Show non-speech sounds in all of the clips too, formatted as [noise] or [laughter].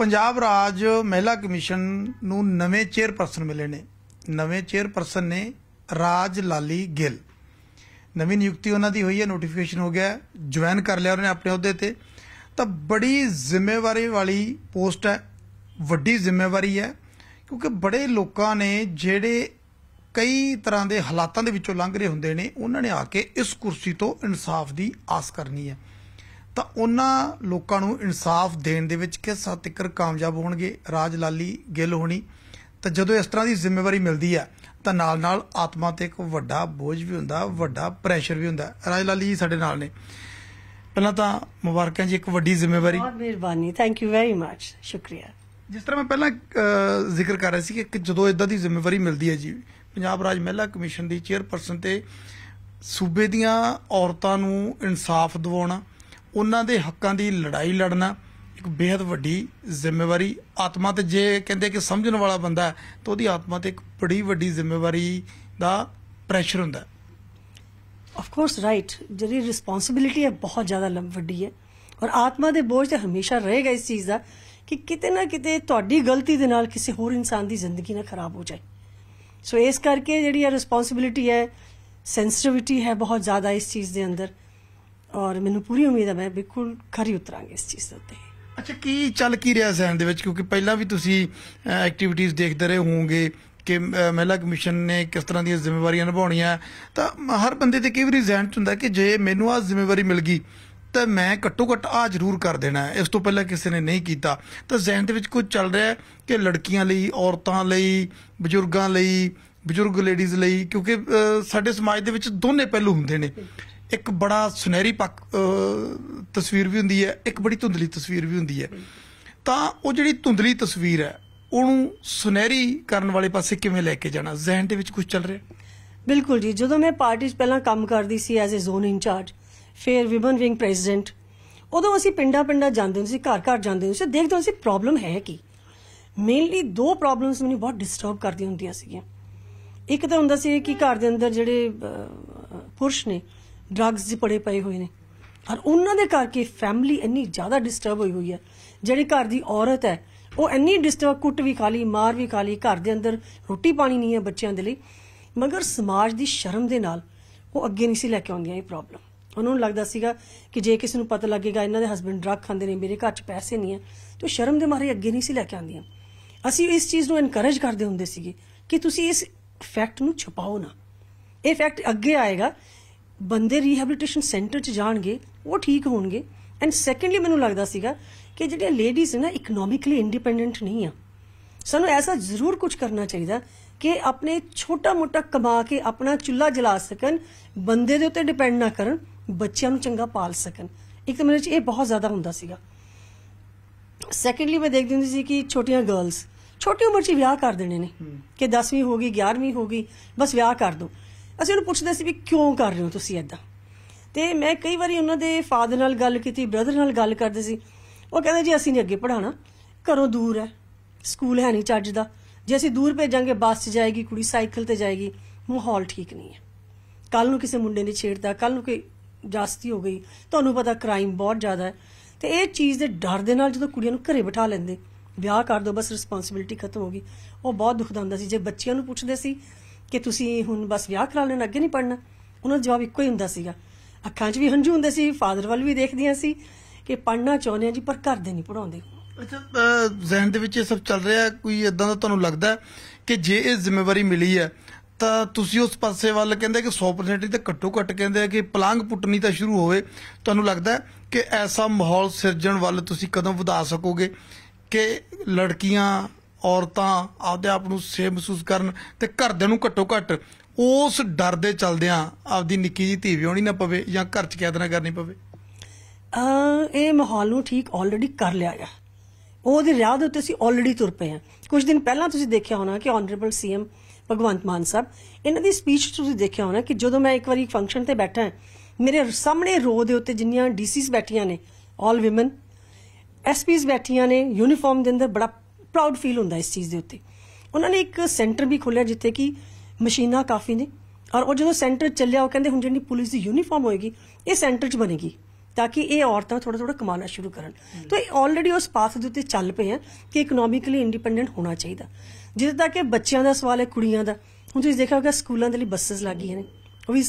ਪੰਜਾਬ ਰਾਜ ਮਹਿਲਾ ਕਮਿਸ਼ਨ ਨੂੰ ਨਵੇਂ ਚੇਅਰਪਰਸਨ ਮਿਲੇ ਨੇ। ਨਵੇਂ ਚੇਅਰਪਰਸਨ ਨੇ ਰਾਜ ਲਾਲੀ ਗਿੱਲ। ਨਵੀਂ ਨਿਯੁਕਤੀ ਉਹਨਾਂ ਦੀ ਹੋਈ ਹੈ ਨੋਟੀਫਿਕੇਸ਼ਨ ਹੋ ਗਿਆ ਜੁਆਇਨ ਕਰ ਲਿਆ ਉਹਨੇ ਆਪਣੇ ਅਹੁਦੇ ਤੇ। ਤਾਂ ਬੜੀ ਜ਼ਿੰਮੇਵਾਰੀ ਵਾਲੀ ਪੋਸਟ ਹੈ, ਵੱਡੀ ਜ਼ਿੰਮੇਵਾਰੀ ਹੈ, ਕਿਉਂਕਿ ਬੜੇ ਲੋਕਾਂ ਨੇ ਜਿਹੜੇ ਕਈ ਤਰ੍ਹਾਂ ਦੇ ਹਾਲਾਤਾਂ ਦੇ ਵਿੱਚੋਂ ਲੰਘ ਰਹੇ ਹੁੰਦੇ ਨੇ, ਉਹਨਾਂ ਨੇ ਆ ਕੇ ਇਸ ਕੁਰਸੀ ਤੋਂ ਇਨਸਾਫ ਦੀ ਆਸ ਕਰਨੀ ਹੈ। ਤਾਂ ਉਹਨਾਂ ਲੋਕਾਂ ਨੂੰ ਇਨਸਾਫ ਦੇਣ ਦੇ ਵਿੱਚ ਕਿਸ ਹੱਦ ਤੱਕ ਕਾਮਯਾਬ ਹੋਣਗੇ? ਰਾਜ ਲਾਲੀ ਗਿੱਲ ਹੋਣੀ। ਤਾਂ ਜਦੋਂ ਇਸ ਤਰ੍ਹਾਂ ਦੀ ਜ਼ਿੰਮੇਵਾਰੀ ਮਿਲਦੀ ਹੈ ਤਾਂ ਨਾਲ ਨਾਲ ਆਤਮਾ ਤੇ ਇੱਕ ਵੱਡਾ ਬੋਝ ਵੀ ਹੁੰਦਾ ਵੱਡਾ ਪ੍ਰੈਸ਼ਰ ਵੀ ਹੁੰਦਾ। ਰਾਜ ਲਾਲੀ ਜੀ ਸਾਡੇ ਨਾਲ ਨੇ। ਪਹਿਲਾਂ ਤਾਂ ਮੁਬਾਰਕਾਂ ਜੀ ਇੱਕ ਵੱਡੀ ਜ਼ਿੰਮੇਵਾਰੀ। ਬਹੁਤ ਮਿਹਰਬਾਨੀ। ਥੈਂਕ ਯੂ ਵੈਰੀ ਮੱਚ ਸ਼ੁਕਰੀਆ। ਜਿਸ ਤਰ੍ਹਾਂ ਮੈਂ ਪਹਿਲਾਂ ਜ਼ਿਕਰ ਕਰ ਰਿਹਾ ਸੀ ਕਿ ਜਦੋਂ ਇਦਾਂ ਦੀ ਜ਼ਿੰਮੇਵਾਰੀ ਮਿਲਦੀ ਹੈ ਜੀ ਪੰਜਾਬ ਰਾਜ ਮਹਿਲਾ ਕਮਿਸ਼ਨ ਦੀ ਚੇਅਰਪਰਸਨ ਤੇ ਸੂਬੇ ਦੀਆਂ ਔਰਤਾਂ ਨੂੰ ਇਨਸਾਫ ਦਿਵਾਉਣਾ ਉਹਨਾਂ ਦੇ ਹੱਕਾਂ ਦੀ ਲੜਾਈ ਲੜਨਾ ਇੱਕ ਬੇहद ਵੱਡੀ ਜ਼ਿੰਮੇਵਾਰੀ ਆਤਮਾ ਤੇ ਜੇ ਕਹਿੰਦੇ ਕਿ ਸਮਝਣ ਵਾਲਾ ਬੰਦਾ ਹੈ, ਤਾਂ ਉਹਦੀ ਆਤਮਾ ਤੇ ਇੱਕ ਬੜੀ ਵੱਡੀ ਜ਼ਿੰਮੇਵਾਰੀ ਦਾ ਪ੍ਰੈਸ਼ਰ ਹੁੰਦਾ ਆਫ ਕੋਰਸ ਰਾਈਟ ਜਿਹੜੀ ਰਿਸਪੌਂਸਿਬਿਲਿਟੀ ਹੈ ਬਹੁਤ ਜ਼ਿਆਦਾ ਵੱਡੀ ਹੈ। ਔਰ ਆਤਮਾ ਦੇ ਬੋਝ ਤੇ ਹਮੇਸ਼ਾ ਰਹੇਗਾ ਇਸ ਚੀਜ਼ ਦਾ ਕਿ ਕਿਤੇ ਨਾ ਕਿਤੇ ਤੁਹਾਡੀ ਗਲਤੀ ਦੇ ਨਾਲ ਕਿਸੇ ਹੋਰ ਇਨਸਾਨ ਦੀ ਜ਼ਿੰਦਗੀ ਨਾ ਖਰਾਬ ਹੋ ਜਾਏ। ਸੋ ਇਸ ਕਰਕੇ ਜਿਹੜੀ ਇਹ ਰਿਸਪੌਂਸਿਬਿਲਿਟੀ ਹੈ ਸੈਂਸਿਟਿਵਿਟੀ ਹੈ ਬਹੁਤ ਜ਼ਿਆਦਾ ਇਸ ਚੀਜ਼ ਦੇ ਅੰਦਰ। ਔਰ ਮੈਨੂੰ ਪੂਰੀ ਉਮੀਦ ਹੈ ਮੈਂ ਬਿਲਕੁਲ ਖਰੀ ਉਤਰਾਂਗੀ ਇਸ ਚੀਜ਼ ਉੱਤੇ ਅੱਛਾ, ਕੀ ਚੱਲ ਕੀ ਰਿਹਾ ਜ਼ਹਿਨ ਦੇ ਵਿੱਚ? ਕਿਉਂਕਿ ਪਹਿਲਾਂ ਵੀ ਤੁਸੀਂ ਐਕਟੀਵਿਟੀਜ਼ ਦੇਖਦੇ ਰਹੇ ਹੋਵੋਗੇ ਕਿ ਮਹਿਲਾ ਕਮਿਸ਼ਨ ਨੇ ਕਿਸ ਤਰ੍ਹਾਂ ਦੀਆਂ ਜ਼ਿੰਮੇਵਾਰੀਆਂ ਨਿਭਾਉਣੀਆਂ। ਤਾਂ ਹਰ ਬੰਦੇ ਤੇ ਕਈ ਵਾਰੀ ਜ਼ਹਿਨ ਹੁੰਦਾ ਕਿ ਜੇ ਮੈਨੂੰ ਆਹ ਜ਼ਿੰਮੇਵਾਰੀ ਮਿਲ ਗਈ, ਤਾਂ ਮੈਂ ਘੱਟੋ ਘੱਟ ਆ ਜ਼ਰੂਰ ਕਰ ਦੇਣਾ ਹੈ। ਇਸ ਤੋਂ ਪਹਿਲਾਂ ਕਿਸੇ ਨੇ ਨਹੀਂ ਕੀਤਾ। ਤਾਂ ਜ਼ਹਿਨ ਦੇ ਵਿੱਚ ਕੁਝ ਚੱਲ ਰਿਹਾ ਹੈ ਕਿ ਲੜਕੀਆਂ ਲਈ, ਔਰਤਾਂ ਲਈ, ਬਜ਼ੁਰਗਾਂ ਲਈ, ਬਜ਼ੁਰਗ ਲੇਡੀਜ਼ ਲਈ, ਕਿਉਂਕਿ ਸਾਡੇ ਸਮਾਜ ਦੇ ਵਿੱਚ ਦੋਨੇ ਪਹਿਲੂ ਹੁੰਦੇ ਨੇ। ਇੱਕ ਬੜਾ ਸੁਨਹਿਰੀ ਪੱਕ ਤਸਵੀਰ ਵੀ ਹੁੰਦੀ ਹੈ, ਇੱਕ ਬੜੀ ਧੁੰਦਲੀ ਤਸਵੀਰ ਵੀ ਹੁੰਦੀ ਹੈ। ਤਾਂ ਉਹ ਜਿਹੜੀ ਧੁੰਦਲੀ ਤਸਵੀਰ ਹੈ, ਉਹਨੂੰ ਸੁਨਹਿਰੀ ਕਰਨ ਵਾਲੇ ਪਾਸੇ ਕਿਵੇਂ ਲੈ ਕੇ ਜਾਣਾ? ਜ਼ਹਿਨ ਦੇ ਵਿੱਚ ਕੁਝ ਚੱਲ ਰਿਹਾ? ਬਿਲਕੁਲ ਜੀ। ਜਦੋਂ ਮੈਂ ਪਾਰਟੀ 'ਚ ਪਹਿਲਾਂ ਕੰਮ ਕਰਦੀ ਸੀ ਐਜ਼ ਅ ਜ਼ੋਨ ਇੰਚਾਰਜ ਫਿਰ ਵਿਮਨ ਵਿੰਗ ਪ੍ਰੈਜ਼ੀਡੈਂਟ ਉਦੋਂ ਅਸੀਂ ਪਿੰਡਾਂ ਪਿੰਡਾਂ ਜਾਂਦੇ ਹੁੰਦੇ ਸੀ, ਘਰ ਘਰ ਜਾਂਦੇ ਹੁੰਦੇ ਸੀ, ਦੇਖਦੇ ਹੁੰਦੇ ਸੀ ਪ੍ਰੋਬਲਮ ਹੈ ਕੀ। ਮੇਨਲੀ ਦੋ ਪ੍ਰੋਬਲਮਸ ਮੈਨੂੰ ਬਹੁਤ ਡਿਸਟਰਬ ਕਰਦੀਆਂ ਹੁੰਦੀਆਂ ਸੀਗੀਆਂ। ਇੱਕ ਤਾਂ ਹੁੰਦਾ ਸੀ ਕਿ ਘਰ ਦੇ ਅੰਦਰ ਜਿਹੜੇ ਪੁਰਸ਼ ਨੇ ਡਰੱਗਸ ਦੇ ਪੜੇ ਪਏ ਹੋਏ ਨੇ। ਔਰ ਉਹਨਾਂ ਦੇ ਕਰਕੇ ਫੈਮਿਲੀ ਇੰਨੀ ਜ਼ਿਆਦਾ ਡਿਸਟਰਬ ਹੋਈ ਹੋਈ ਹੈ। ਜਿਹੜੀ ਘਰ ਦੀ ਔਰਤ ਹੈ, ਉਹ ਇੰਨੀ ਡਿਸਟਰਬ ਕੁੱਟ ਵੀ ਖਾ ਲਈ, ਮਾਰ ਵੀ ਖਾ ਲਈ, ਘਰ ਦੇ ਅੰਦਰ ਰੋਟੀ ਪਾਣੀ ਨਹੀਂ ਹੈ ਬੱਚਿਆਂ ਦੇ ਲਈ। ਮਗਰ ਸਮਾਜ ਦੀ ਸ਼ਰਮ ਦੇ ਨਾਲ ਉਹ ਅੱਗੇ ਨਹੀਂ ਸੀ ਲੈ ਕੇ ਆਉਂਦੀਆਂ ਇਹ ਪ੍ਰੋਬਲਮ ਉਹਨਾਂ ਨੂੰ ਲੱਗਦਾ ਸੀਗਾ ਕਿ ਜੇ ਕਿਸੇ ਨੂੰ ਪਤਾ ਲੱਗੇਗਾ, ਇਹਨਾਂ ਦੇ ਹਸਬੰਡ ਡਰੱਗ ਖਾਂਦੇ ਨੇ, ਮੇਰੇ ਘਰ 'ਚ ਪੈਸੇ ਨਹੀਂ ਹੈ, ਤੇ ਉਹ ਸ਼ਰਮ ਦੇ ਮਾਰੇ ਅੱਗੇ ਨਹੀਂ ਸੀ ਲੈ ਕੇ ਆਉਂਦੀਆਂ। ਅਸੀਂ ਇਸ ਚੀਜ਼ ਨੂੰ ਐਨਕਰੇਜ ਕਰਦੇ ਹੁੰਦੇ ਸੀਗੇ ਕਿ ਤੁਸੀਂ ਇਸ ਫੈਕਟ ਨੂੰ ਛੁਪਾਓ ਨਾ। ਇਹ ਫੈਕਟ ਅੱਗੇ ਆਏਗਾ ਬੰਦੇ ਰੀਹੈਬਿਲਿਟੇਸ਼ਨ ਸੈਂਟਰ 'ਚ ਜਾਣਗੇ ਉਹ ਠੀਕ ਹੋਣਗੇ। ਐਂਡ ਸੈਕੰਡਲੀ ਮੈਨੂੰ ਲੱਗਦਾ ਸੀਗਾ ਕਿ ਜਿਹੜੀਆਂ ਲੇਡੀਜ਼ ਨੇ ਨਾ ਇਕਨੋਮਿਕਲੀ ਇੰਡੀਪੈਂਡੈਂਟ ਨਹੀਂ ਆ। ਸਾਨੂੰ ਐਸਾ ਜ਼ਰੂਰ ਕੁਝ ਕਰਨਾ ਚਾਹੀਦਾ ਕਿ ਆਪਣੇ ਛੋਟਾ ਮੋਟਾ ਕਮਾ ਕੇ ਆਪਣਾ ਚੁੱਲ੍ਹਾ ਜਲਾ ਸਕਣ ਬੰਦੇ ਦੇ ਉੱਤੇ ਡਿਪੈਂਡ ਨਾ ਕਰਨ ਬੱਚਿਆਂ ਨੂੰ ਚੰਗਾ ਪਾਲ ਸਕਣ। ਇੱਕ ਤਾਂ ਮੇਰੇ 'ਚ ਇਹ ਬਹੁਤ ਜ਼ਿਆਦਾ ਹੁੰਦਾ ਸੀਗਾ। ਸੈਕੰਡਲੀ ਮੈਂ ਦੇਖਦੀ ਹੁੰਦੀ ਸੀ ਕਿ ਛੋਟੀਆਂ ਗਰਲਸ ਛੋਟੀ ਉਮਰ 'ਚ ਵਿਆਹ ਕਰ ਦੇਣੇ ਨੇ। ਕਿ 10ਵੀਂ ਹੋ ਗਈ 11ਵੀਂ ਹੋ ਗਈ ਬਸ ਵਿਆਹ ਕਰ ਦੋ। ਅਸੀਂ ਉਹਨੂੰ ਪੁੱਛਦੇ ਸੀ ਵੀ ਕਿਉਂ ਕਰ ਰਹੇ ਹੋ ਤੁਸੀਂ ਐਦਾਂ ਤੇ ਮੈਂ ਕਈ ਵਾਰੀ ਉਹਨਾਂ ਦੇ ਫਾਦਰ ਨਾਲ ਗੱਲ ਕੀਤੀ ਬ੍ਰਦਰ ਨਾਲ ਗੱਲ ਕਰਦੇ ਸੀ। ਉਹ ਕਹਿੰਦੇ ਜੀ ਅਸੀਂ ਨਹੀਂ ਅੱਗੇ ਪੜਾਣਾ ਘਰੋਂ ਦੂਰ ਹੈ ਸਕੂਲ ਹੈ ਨਹੀਂ ਚੱਜ ਦਾ। ਜੇ ਅਸੀਂ ਦੂਰ ਭੇਜਾਂਗੇ, ਬੱਸ 'ਚ ਜਾਏਗੀ, ਕੁੜੀ ਸਾਈਕਲ ਤੇ ਜਾਏਗੀ, ਮਾਹੌਲ ਠੀਕ ਨਹੀਂ ਹੈ। ਕੱਲ ਨੂੰ ਕਿਸੇ ਮੁੰਡੇ ਨੇ ਛੇੜਦਾ ਕੱਲ ਨੂੰ ਕੋਈ ਜਾਸਤੀ ਹੋ ਗਈ, ਤੁਹਾਨੂੰ ਪਤਾ ਕ੍ਰਾਈਮ ਬਹੁਤ ਜ਼ਿਆਦਾ ਹੈ। ਤੇ ਇਹ ਚੀਜ਼ ਦੇ ਡਰ ਦੇ ਨਾਲ ਜਦੋਂ ਕੁੜੀਆਂ ਨੂੰ ਘਰੇ ਬਿਠਾ ਲੈਂਦੇ, ਵਿਆਹ ਕਰ ਦੋ, ਬਸ ਰਿਸਪਾਂਸਿਬਿਲਟੀ ਖਤਮ ਹੋ ਗਈ। ਉਹ ਬਹੁਤ ਦੁਖਦਾ ਹੁੰਦਾ ਸੀ। ਜੇ ਬੱਚਿਆਂ ਨੂੰ ਪੁੱਛਦੇ ਸੀ ਕਿ ਤੁਸੀਂ ਹੁਣ ਬਸ ਵਿਆਹ ਕਰਾ ਲੈਣਾ, ਅੱਗੇ ਨਹੀਂ ਪੜਨਾ ਉਹਨਾਂ ਦਾ ਜਵਾਬ ਇੱਕੋ ਹੀ ਹੁੰਦਾ ਸੀਗਾ। ਅੱਖਾਂ 'ਚ ਵੀ ਹੰਝੂ ਹੁੰਦੇ ਸੀ, ਫਾਦਰ ਵੱਲ ਵੀ ਦੇਖਦੀਆਂ ਸੀ ਕਿ ਪੜਨਾ ਚਾਹੁੰਦੇ ਆ ਜੀ, ਪਰ ਘਰ ਦੇ ਨਹੀਂ ਪੜਾਉਂਦੇ ਅੱਛਾ ਜ਼ਹਿਨ ਦੇ ਵਿੱਚ ਇਹ ਸਭ ਚੱਲ ਰਿਹਾ, ਕੋਈ ਇਦਾਂ ਦਾ ਤੁਹਾਨੂੰ ਲੱਗਦਾ ਕਿ ਜੇ ਇਹ ਜ਼ਿੰਮੇਵਾਰੀ ਮਿਲੀ ਹੈ, ਤਾਂ ਤੁਸੀਂ ਉਸ ਪਾਸੇ ਵੱਲ ਕਹਿੰਦੇ ਕਿ 100% ਤਾਂ ਘੱਟੋ ਘੱਟ ਕਹਿੰਦੇ ਆ ਕਿ ਪਲੰਗ ਪੁੱਟਣੀ ਤਾਂ ਸ਼ੁਰੂ ਹੋਵੇ। ਤੁਹਾਨੂੰ ਲੱਗਦਾ ਕਿ ਐਸਾ ਮਾਹੌਲ ਸਿਰਜਣ ਵੱਲ ਤੁਸੀਂ ਕਦਮ ਵਧਾ ਸਕੋਗੇ ਕਿ ਲੜਕੀਆਂ ਔਰਤਾਂ ਆਪਦੇ ਆਪ ਨੂੰ ਸੇਫ ਮਹਿਸੂਸ ਕਰਨ ਤੇ ਘਰਦਿਆਂ ਨੂੰ ਘੱਟੋ ਘੱਟ ਉਸ ਡਰ ਦੇ ਚਲਦਿਆਂ ਆਪਦੀ ਨਿੱਕੀ ਜੀ ਧੀ ਵਿਆਹਣੀ ਨਾ ਪਵੇ ਜਾਂ ਘਰ 'ਚ ਕੈਦ ਨਾ ਕਰਨੀ ਪਵੇ। ਅਹ ਇਹ ਮਾਹੌਲ ਨੂੰ ਠੀਕ ਆਲਰੇਡੀ ਕਰ ਲਿਆ ਗਿਆ ਉਹਦੇ ਰਾਹ ਦੇ ਉੱਤੇ ਅਸੀਂ ਆਲਰੇਡੀ ਤੁਰ ਪਏ ਹਾਂ ਕੁਝ ਦਿਨ ਪਹਿਲਾਂ ਤੁਸੀਂ ਦੇਖਿਆ ਹੋਣਾ ਕਿ ਆਨਰੇਬਲ ਸੀਐਮ ਭਗਵੰਤ ਮਾਨ ਸਾਹਿਬ ਇਹਨਾਂ ਦੀ ਸਪੀਚ ਤੁਸੀਂ ਦੇਖਿਆ ਹੋਣਾ ਕਿ ਜਦੋਂ ਮੈਂ ਇੱਕ ਵਾਰੀ ਫੰਕਸ਼ਨ ਤੇ ਬੈਠਾ ਹਾਂ, ਮੇਰੇ ਸਾਹਮਣੇ ਰੋ ਦੇ ਉੱਤੇ ਜਿੰਨੀਆਂ ਡੀਸੀਸ ਬੈਠੀਆਂ ਨੇ ਆਲ ਔਮਨ ਐਸਪੀਸ ਬੈਠੀਆਂ ਨੇ ਯੂਨੀਫਾਰਮ ਦੇ ਅੰਦਰ ਬੜਾ ਪ੍ਰਾਊਡ ਫੀਲ ਹੁੰਦਾ ਇਸ ਚੀਜ਼ ਦੇ ਉੱਤੇ। ਉਹਨਾਂ ਨੇ ਇੱਕ ਸੈਂਟਰ ਵੀ ਖੋਲ੍ਹਿਆ ਜਿੱਥੇ ਕਿ ਮਸ਼ੀਨਾਂ ਕਾਫੀ ਨੇ ਔਰ ਉਹ ਜਦੋਂ ਸੈਂਟਰ ਚੱਲਿਆ, ਉਹ ਕਹਿੰਦੇ ਹੁਣ ਜਿਹੜੀ ਪੁਲਿਸ ਦੀ ਯੂਨੀਫਾਰਮ ਹੋਏਗੀ, ਇਹ ਸੈਂਟਰ 'ਚ ਬਣੇਗੀ ਤਾਂ ਕਿ ਇਹ ਔਰਤਾਂ ਥੋੜਾ ਥੋੜਾ ਕਮਾਉਣਾ ਸ਼ੁਰੂ ਕਰਨ। ਤਾਂ ਇਹ ਆਲਰੇਡੀ ਉਸ ਪਾਥ ਦੇ ਉੱਤੇ ਚੱਲ ਪਏ ਆ ਕਿ ਇਕਨੋਮਿਕਲੀ ਇੰਡੀਪੈਂਡੈਂਟ ਹੋਣਾ ਚਾਹੀਦਾ। ਜਿੱਥੇ ਤੱਕ ਕਿ ਬੱਚਿਆਂ ਦਾ ਸਵਾਲ ਹੈ, ਕੁੜੀਆਂ ਦਾ। ਹੁਣ ਤੁਸੀਂ ਦੇਖਿਆ ਹੋਗਾ ਸਕੂਲਾਂ ਦੇ ਲਈ ਬੱਸਸ ਲੱਗੀਆਂ ਨੇ। ਉਹ ਵੀ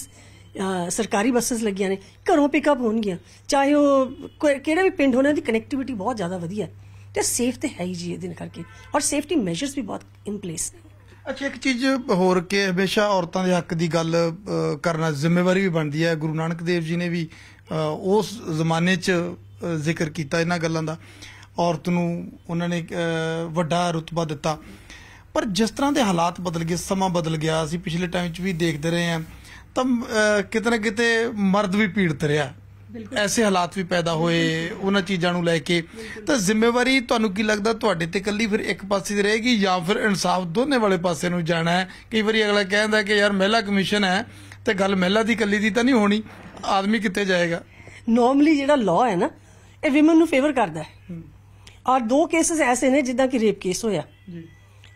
ਸਰਕਾਰੀ ਬੱਸਸ ਲੱਗੀਆਂ ਨੇ। ਘਰੋਂ ਪਿਕਅਪ ਹੋਣਗੀਆਂ। ਚਾਹੇ ਉਹ ਕਿਹੜਾ ਵੀ ਪਿੰਡ ਹੋਣਾ ਦੀ ਕਨੈਕਟੀਵਿਟੀ ਬਹੁਤ ਜ਼ਿਆਦਾ ਵਧੀਆ ਹੈ। ਤੇ ਸੇਫ ਤੇ ਹੈ ਹੀ ਜੀ ਇਹਦੇ ਕਰਕੇ। ਔਰ ਸੇਫਟੀ ਮੈਜਰਸ ਵੀ ਬਹੁਤ ਇਨ ਪਲੇਸ ਨੇ। ਅੱਛਾ, ਇੱਕ ਚੀਜ਼ ਹੋਰ ਕਿ ਹਮੇਸ਼ਾ ਔਰਤਾਂ ਦੇ ਹੱਕ ਦੀ ਗੱਲ ਕਰਨਾ ਜ਼ਿੰਮੇਵਾਰੀ ਵੀ ਬਣਦੀ ਹੈ। ਗੁਰੂ ਨਾਨਕ ਦੇਵ ਜੀ ਨੇ ਵੀ ਉਸ ਜ਼ਮਾਨੇ 'ਚ ਜ਼ਿਕਰ ਕੀਤਾ ਇਹਨਾਂ ਗੱਲਾਂ ਦਾ। ਔਰਤ ਨੂੰ ਉਹਨਾਂ ਨੇ ਵੱਡਾ ਰੁਤਬਾ ਦਿੱਤਾ। ਪਰ ਜਿਸ ਤਰ੍ਹਾਂ ਦੇ ਹਾਲਾਤ ਬਦਲ ਗਏ, ਸਮਾਂ ਬਦਲ ਗਿਆ, ਅਸੀਂ ਪਿਛਲੇ ਟਾਈਮ 'ਚ ਵੀ ਦੇਖਦੇ ਰਹੇ ਹਾਂ, ਤਾਂ ਕਿਤੇ ਨਾ ਕਿਤੇ ਮਰਦ ਵੀ ਪੀੜਤ ਰਿਹਾ। ਐਸੇ ਹਾਲਾਤ ਵੀ ਪੈਦਾ ਹੋਏ ਉਹਨਾਂ ਚੀਜ਼ਾਂ ਨੂੰ ਲੈ ਕੇ। ਤਾਂ ਜ਼ਿੰਮੇਵਾਰੀ ਤੁਹਾਨੂੰ ਕੀ ਲੱਗਦਾ ਤੁਹਾਡੇ ਤੇ ਇਕੱਲੀ ਫਿਰ ਇੱਕ ਪਾਸੇ ਦੀ ਰਹੇਗੀ ਜਾਂ ਫਿਰ ਇਨਸਾਫ ਦੋਨੇ ਵਾਲੇ ਪਾਸੇ ਨੂੰ ਜਾਣਾ ਹੈ? ਕਈ ਵਾਰੀ ਅਗਲਾ ਕਹਿੰਦਾ ਕਿ ਯਾਰ ਮਹਿਲਾ ਕਮਿਸ਼ਨ ਹੈ ਤੇ ਗੱਲ ਮਹਿਲਾ ਦੀ ਇਕੱਲੀ ਦੀ ਤਾਂ ਨਹੀਂ ਹੋਣੀ ਆਦਮੀ ਕਿੱਥੇ ਜਾਏਗਾ? ਨਾਰਮਲੀ ਜਿਹੜਾ ਲਾਅ ਹੈ ਨਾ ਇਹ ਵਿਮਨ ਨੂੰ ਫੇਵਰ ਕਰਦਾ ਹੈ। ਔਰ ਦੋ ਕੇਸਸ ਐਸੇ ਨੇ ਜਿੱਦਾਂ ਕਿ ਰੇਪ ਕੇਸ ਹੋਇਆ। ਜੀ।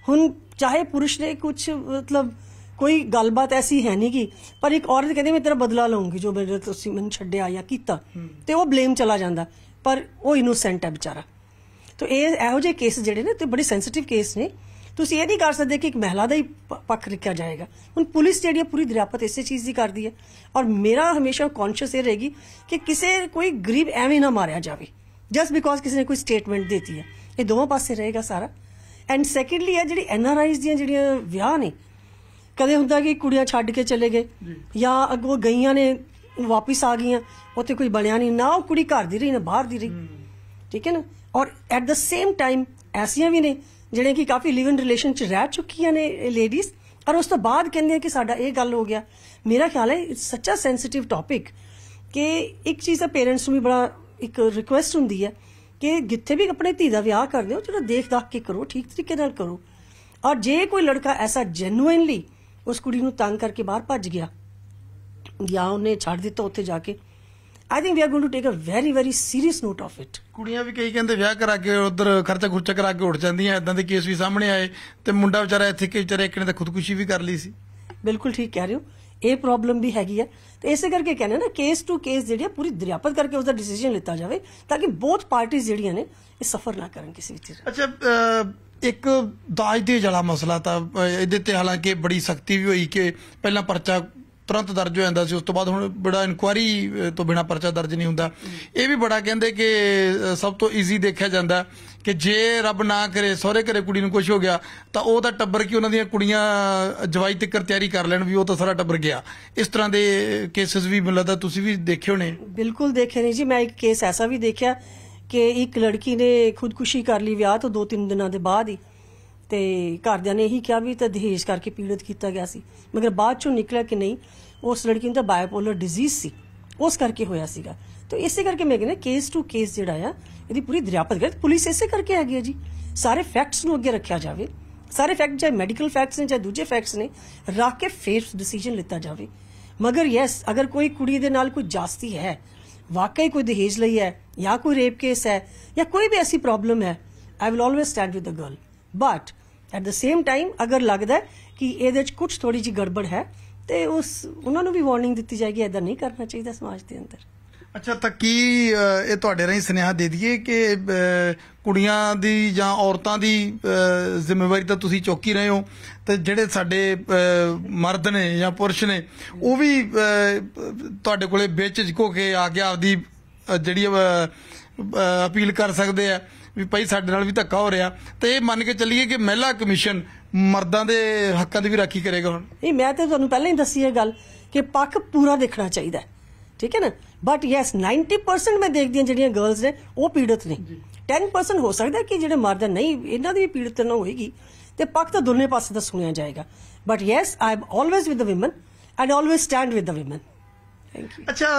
ਹੁਣ ਚਾਹੇ ਪੁਰਸ਼ ਨੇ ਕੁਝ ਮਤਲਬ ਕੋਈ ਗੱਲਬਾਤ ਐਸੀ ਹੈ ਨਹੀਂ ਕਿ ਪਰ ਇੱਕ ਔਰਤ ਕਹਿੰਦੀ, ਮੈਂ ਤੇਰਾ ਬਦਲਾ ਲਵਾਂਗੀ ਜੋ ਮੇਰੇ ਤੁਸੀਂ ਮੈਨੂੰ ਛੱਡਿਆ ਜਾਂ ਕੀਤਾ। ਤੇ ਉਹ ਬਲੇਮ ਚਲਾ ਜਾਂਦਾ, ਪਰ ਉਹ ਇਨੋਸੈਂਟ ਹੈ ਵਿਚਾਰਾ। ਤੋ ਇਹ ਇਹੋ ਜਿਹੇ ਕੇਸ ਜਿਹੜੇ ਨੇ, ਤੇ ਬੜੇ ਸੈਂਸਿਟਿਵ ਕੇਸ ਨੇ। ਤੁਸੀਂ ਇਹ ਨਹੀਂ ਕਰ ਸਕਦੇ ਕਿ ਇੱਕ ਮਹਿਲਾ ਦਾ ਹੀ ਪੱਖ ਰੱਖਿਆ ਜਾਏਗਾ। ਹੁਣ ਪੁਲਿਸ ਜਿਹੜੀ ਹੈ ਪੂਰੀ ਦਰਿਆਪਤ ਇਸੇ ਚੀਜ਼ ਦੀ ਕਰਦੀ ਹੈ। ਔਰ ਮੇਰਾ ਹਮੇਸ਼ਾ ਕੌਨਸ਼ੀਅਸ ਇਹ ਰਹੇਗੀ ਕਿ ਕਿਸੇ ਕੋਈ ਗਰੀਬ ਐਵੇਂ ਨਾ ਮਾਰਿਆ ਜਾਵੇ ਜਸਟ ਬਿਕੋਜ਼ ਕਿਸੇ ਨੇ ਕੋਈ ਸਟੇਟਮੈਂਟ ਦਿੱਤੀ ਹੈ। ਇਹ ਦੋਵਾਂ ਪਾਸੇ ਰਹੇਗਾ ਸਾਰਾ। ਐਂਡ ਸੈਕੰਡਲੀ ਹੈ ਜਿਹੜੀ ਐਨ ਆਰ ਆਈਜ਼ ਦੀਆਂ ਜਿਹੜੀਆਂ ਵਿਆਹ ਨੇ ਕਦੇ ਹੁੰਦਾ ਕਿ ਕੁੜੀਆਂ ਛੱਡ ਕੇ ਚਲੇ ਗਏ ਜਾਂ। ਅੱਗੋਂ ਗਈਆਂ ਨੇ ਵਾਪਿਸ ਆ ਗਈਆਂ ਉੱਥੇ ਕੋਈ ਬਣਿਆ ਨਹੀਂ ਨਾ ਉਹ ਕੁੜੀ ਘਰ ਦੀ ਰਹੀ ਨਾ ਬਾਹਰ ਦੀ ਰਹੀ। ਠੀਕ ਹੈ ਨਾ? ਔਰ ਐਟ ਦਾ ਸੇਮ ਟਾਈਮ ਐਸੀਆਂ ਵੀ ਨੇ ਜਿਹੜੇ ਕਿ ਕਾਫੀ ਲਿਵ ਇਨ ਰਿਲੇਸ਼ਨ ਚ ਰਹਿ ਚੁੱਕੀਆਂ ਨੇ ਲੇਡੀਜ਼ ਔਰ ਉਸ ਤੋਂ ਬਾਅਦ ਕਹਿੰਦੇ ਕਿ ਸਾਡਾ ਇਹ ਗੱਲ ਹੋ ਗਿਆ। ਮੇਰਾ ਖਿਆਲ ਹੈ ਇਟਸ ਸੱਚ ਅ ਸੈਂਸਿਟਿਵ ਟੌਪਿਕ ਕਿ ਇੱਕ ਚੀਜ਼ ਤਾਂ ਪੇਰੈਂਟਸ ਨੂੰ ਵੀ ਬੜਾ ਇੱਕ ਰਿਕੁਐਸਟ ਹੁੰਦੀ ਹੈ ਕਿ ਜਿੱਥੇ ਵੀ ਆਪਣੇ ਧੀ ਦਾ ਵਿਆਹ ਕਰਦੇ ਹੋ ਜਿਹੜਾ ਦੇਖ ਦਾਖ ਕੇ ਕਰੋ ਠੀਕ ਤਰੀਕੇ ਨਾਲ ਕਰੋ। ਔਰ ਜੇ ਕੋਈ ਲੜਕਾ ਐਸਾ ਜੈਨੂਇਨਲੀ ਉਸ ਕੁੜੀ ਨੂੰ ਤੰਗ ਕਰਕੇ ਬਾਹਰ ਭੱਜ ਗਿਆ। ਜਾਂ ਉਹਨੇ ਛੱਡ ਦਿੱਤਾ ਉੱਥੇ ਜਾ ਕੇ। I think we are going to take a very very serious note of it ਕੁੜੀਆਂ ਵੀ ਕਈ ਕਹਿੰਦੇ ਵਿਆਹ ਕਰਾ ਕੇ ਉਧਰ ਖਰਚਾ ਖੁਰਚਾ ਕਰਾ ਕੇ ਉੱਠ ਜਾਂਦੀਆਂ ਇਦਾਂ ਦੇ ਕੇਸ ਵੀ ਸਾਹਮਣੇ ਆਏ ਤੇ ਮੁੰਡਾ ਵਿਚਾਰਾ ਇੱਥੇ ਕਿ ਵਿਚਾਰੇ ਇੱਕ ਨੇ ਤਾਂ ਖੁਦਕੁਸ਼ੀ ਵੀ ਕਰ ਲਈ ਸੀ। ਬਿਲਕੁਲ ਠੀਕ ਕਹਿ ਰਹੇ ਹੋ। ਇਹ ਪ੍ਰੋਬਲਮ ਵੀ ਹੈਗੀ ਹੈ ਤੇ ਇਸੇ ਕਰਕੇ ਕਹਿੰਦੇ ਨਾ ਕੇਸ ਟੂ ਕੇਸ ਜਿਹੜੀ ਪੂਰੀ ਦਰਿਆਪਤ ਕਰਕੇ ਉਸ ਦਾ ਡਿਸੀਜਨ ਲਿੱਤਾ ਜਾਵੇ ਤਾਂ ਕਿ ਬੋਥ ਪਾਰਟੀਆਂ ਜਿਹੜੀਆਂ ਨੇ ਇਹ ਸਫਰ ਨਾ ਕਰਨ ਕਿਸੇ ਵੀ ਚੀਜ਼ ਅੱਛਾ ਇੱਕ ਦਾਜ ਦੇ ਜਲਾ ਮਸਲਾ ਤਾਂ ਇਹਦੇ ਤੇ ਹਾਲਾਂਕਿ ਬੜੀ ਸਖਤੀ ਵੀ ਹੋਈ ਕਿ ਪਹਿਲਾਂ ਪਰਚਾ ਤੁਰੰਤ ਦਰਜ ਹੋ ਜਾਂਦਾ ਸੀ, ਉਸ ਤੋਂ ਬਾਅਦ ਹੁਣ ਬੜਾ ਇਨਕੁਆਰੀ ਤੋਂ ਬਿਨਾ ਪਰਚਾ ਦਰਜ ਨਹੀਂ ਹੁੰਦਾ। ਇਹ ਵੀ ਬੜਾ ਕਹਿੰਦੇ ਕਿ ਸਭ ਤੋਂ ਈਜ਼ੀ ਦੇਖਿਆ ਜਾਂਦਾ ਕਿ ਜੇ ਰੱਬ ਨਾ ਕਰੇ, ਸਹੁਰੇ ਘਰੇ ਕੁੜੀ ਨੂੰ ਕੁਝ ਹੋ ਗਿਆ, ਤਾਂ ਉਹ ਤਾਂ ਟੱਬਰ ਕੀ ਉਹਨਾਂ ਦੀਆਂ ਕੁੜੀਆਂ ਜਵਾਈ ਤੱਕ ਤਿਆਰੀ ਕਰ ਲੈਣ ਵੀ ਉਹ ਤਾਂ ਸਾਰਾ ਟੱਬਰ ਗਿਆ। ਇਸ ਤਰ੍ਹਾਂ ਦੇ ਕੇਸਸ ਵੀ ਮੈਨੂੰ ਤੁਸੀਂ ਵੀ ਦੇਖੇ ਹੋਣੇ? ਬਿਲਕੁਲ ਦੇਖਿਆ ਨੇ ਜੀ, ਮੈਂ ਇੱਕ ਕੇਸ ਐਸਾ ਵੀ ਦੇਖਿਆ ਕਿ ਇੱਕ ਲੜਕੀ ਨੇ ਖੁਦਕੁਸ਼ੀ ਕਰ ਲਈ ਵਿਆਹ ਤੋਂ 2-3 ਦਿਨਾਂ ਦੇ ਬਾਅਦ ਹੀ। ਤੇ ਘਰਦਿਆਂ ਨੇ ਇਹੀ ਕਿਹਾ ਵੀ ਤਾਂ ਦਹੇਜ ਕਰਕੇ ਪੀੜਤ ਕੀਤਾ ਗਿਆ ਸੀ। ਮਗਰ ਬਾਅਦ ਚੋਂ ਨਿਕਲਿਆ ਕਿ ਨਹੀਂ, ਉਸ ਲੜਕੀ ਨੂੰ ਤਾਂ ਬਾਇਪੋਲਰ ਡਿਜ਼ੀਜ਼ ਸੀ। ਉਸ ਕਰਕੇ ਹੋਇਆ ਸੀਗਾ। ਤੇ ਇਸੇ ਕਰਕੇ ਮੈਂ ਕਹਿੰਦਾ ਕੇਸ ਟੂ ਕੇਸ ਜਿਹੜਾ ਆ, ਇਹਦੀ ਪੂਰੀ ਦਰਿਆਪਤ ਕਰੇ ਪੁਲਿਸ ਇਸੇ ਕਰਕੇ ਹੈਗੀ ਹੈ ਜੀ। ਸਾਰੇ ਫੈਕਟਸ ਨੂੰ ਅੱਗੇ ਰੱਖਿਆ ਜਾਵੇ। ਸਾਰੇ ਫੈਕਟ ਚਾਹੇ ਮੈਡੀਕਲ ਫੈਕਟਸ ਨੇ, ਚਾਹੇ ਦੂਜੇ ਫੈਕਟਸ ਨੇ, ਰੱਖ ਕੇ ਫੇਰ ਡਿਸੀਜਨ ਲਿੱਤਾ ਜਾਵੇ। ਮਗਰ ਯੈਸ ਅਗਰ ਕੋਈ ਕੁੜੀ ਦੇ ਨਾਲ ਕੋਈ ਜਾਸਤੀ ਹੈ ਵਾਕਈ ਕੋਈ ਦਹੇਜ ਲਈ ਹੈ ਜਾਂ ਕੋਈ ਰੇਪ ਕੇਸ ਹੈ ਜਾਂ ਕੋਈ ਵੀ ਐਸੀ ਪ੍ਰੋਬਲਮ ਹੈ I will always stand with the girl but at the same time ਅਗਰ ਲੱਗਦਾ ਹੈ ਕਿ ਇਹਦੇ ਵਿੱਚ ਕੁਝ ਥੋੜੀ ਜਿਹੀ ਗੜਬੜ ਹੈ, ਤੇ ਉਸ, ਉਹਨਾਂ ਨੂੰ ਵੀ ਵਾਰਨਿੰਗ ਦਿੱਤੀ ਜਾਏਗੀ ਐਦਾਂ ਨਹੀਂ ਕਰਨਾ ਚਾਹੀਦਾ ਸਮਾਜ ਦੇ ਅੰਦਰ। ਅੱਛਾ, ਤਾਂ ਕੀ ਇਹ ਤੁਹਾਡੇ ਰਾਹੀਂ ਸੁਨੇਹਾ ਦੇ ਦਈਏ ਕਿ ਕੁੜੀਆਂ ਦੀ ਜਾਂ ਔਰਤਾਂ ਦੀ ਜ਼ਿੰਮੇਵਾਰੀ ਤਾਂ ਤੁਸੀਂ ਚੁੱਕ ਰਹੇ ਹੋ, ਤੇ ਜਿਹੜੇ ਸਾਡੇ ਮਰਦ ਨੇ ਜਾਂ ਪੁਰਸ਼ ਨੇ, ਉਹ ਵੀ ਤੁਹਾਡੇ ਕੋਲੇ ਵਿੱਚ ਝਿਕੋ ਕੇ ਆ ਕੇ ਆਪਦੀ ਜਿਹੜੀ ਅਪੀਲ ਕਰ ਸਕਦੇ ਆ, ਵੀ ਭਾਈ ਸਾਡੇ ਨਾਲ ਵੀ ਧੱਕਾ ਹੋ ਰਿਹਾ। ਤੇ ਇਹ ਮੰਨ ਕੇ ਚੱਲੀਏ ਕਿ ਮਹਿਲਾ ਕਮਿਸ਼ਨ ਮਰਦਾਂ ਦੇ ਹੱਕਾਂ ਦੀ ਵੀ ਰਾਖੀ ਕਰੇਗਾ ਹੁਣ। ਨਹੀਂ, ਮੈਂ ਤਾਂ ਤੁਹਾਨੂੰ ਪਹਿਲਾਂ ਹੀ ਦੱਸੀ ਇਹ ਗੱਲ ਕਿ ਪੱਖ ਪੂਰਾ ਦੇਖਣਾ ਚਾਹੀਦਾ ਹੈ। ਠੀਕ ਹੈ ਨਾ? ਬਟ ਯੈਸ 90% ਮੈਂ ਦੇਖਦੀ ਹਾਂ ਜਿਹੜੀਆਂ ਗਰਲਸ ਨੇ ਉਹ ਪੀੜਤ ਨੇ। 10% ਹੋ ਸਕਦਾ ਕਿ ਜਿਹੜੇ ਮਰਦ ਨਹੀਂ ਇਹਨਾਂ ਦੀ ਵੀ ਪੀੜਤ ਨਾ ਹੋਏਗੀ। ਤੇ ਪੱਖ ਤਾਂ ਦੋਨੇ ਪਾਸੇ ਦਾ ਸੁਣਿਆ ਜਾਏਗਾ। But yes I am always with the woman and always stand with the woman thank you ਅੱਛਾ